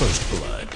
First blood.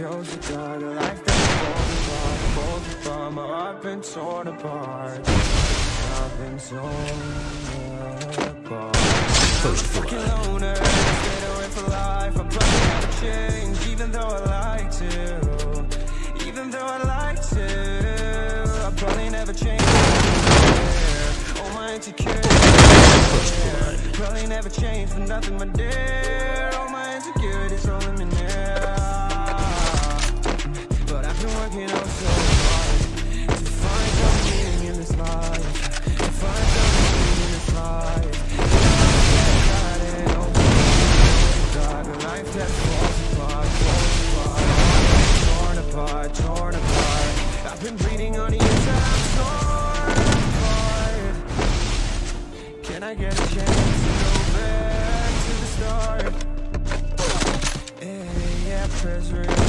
Oh, been torn apart. I've been torn apart. First blood. Loner, stayed away for life. I'm probably never change, even though I like to. Even though I like to, I probably never change. All my insecurities, probably never change for nothing, my dear. I get a chance to go back to the start? Yeah, yeah, press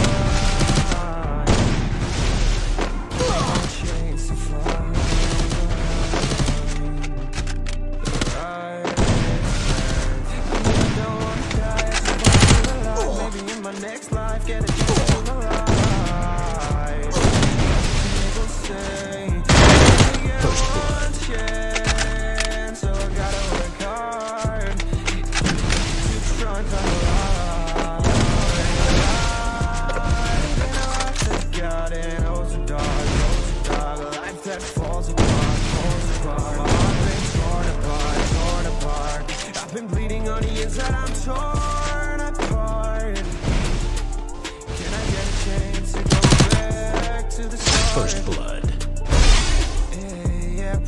blood. Yeah, yeah,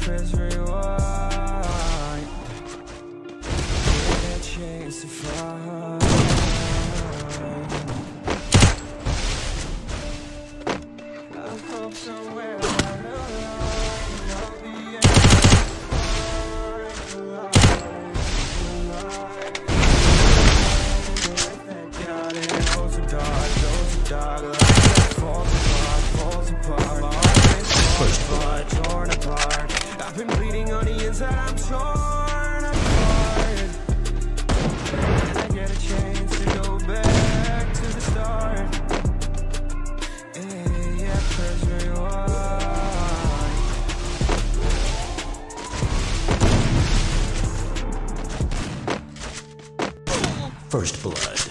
I've been bleeding on the inside, I'm torn apart. I get a chance to go back to the start? Yeah, press rewind. First blood.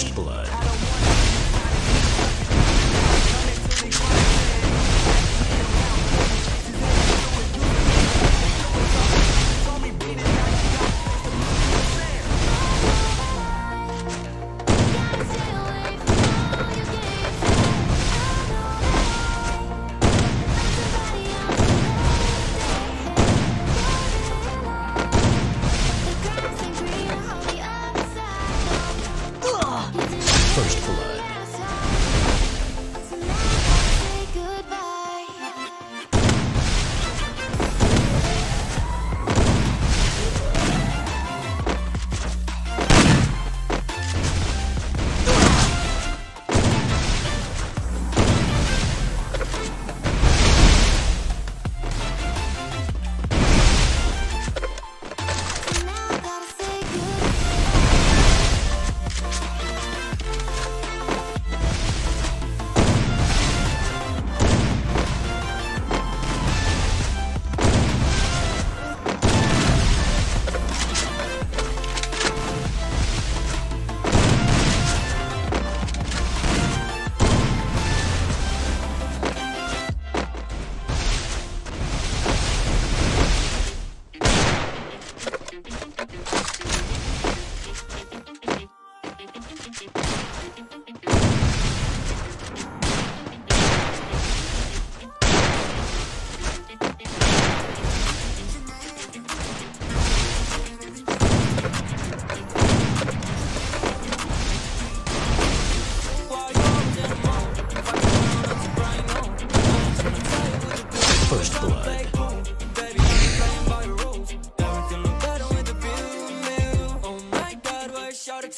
vegetable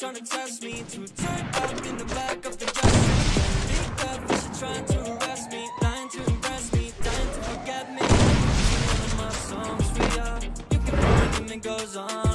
trying to test me To turn up in the back of the dresser Big bad fish trying to arrest me Lying to impress me, dying to forget me. One of my songs we are. You can burn them, it goes on.